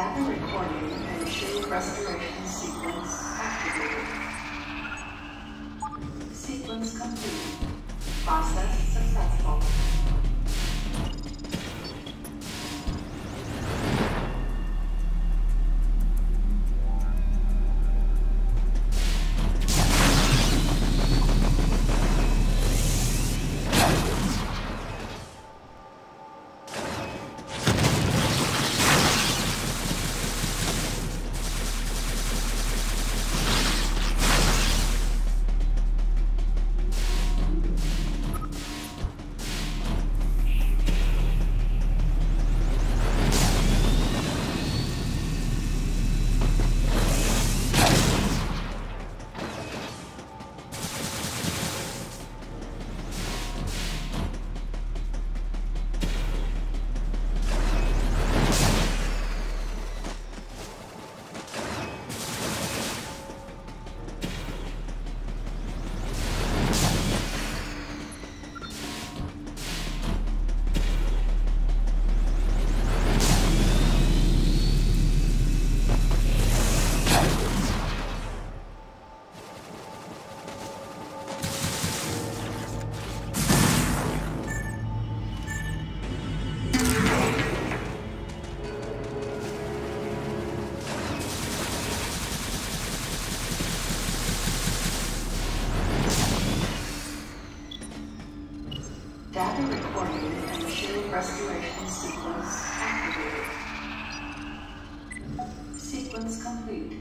Data recording and shield restoration sequence activated. Sequence complete. Process Data recording and shield restoration sequence activated. Sequence complete.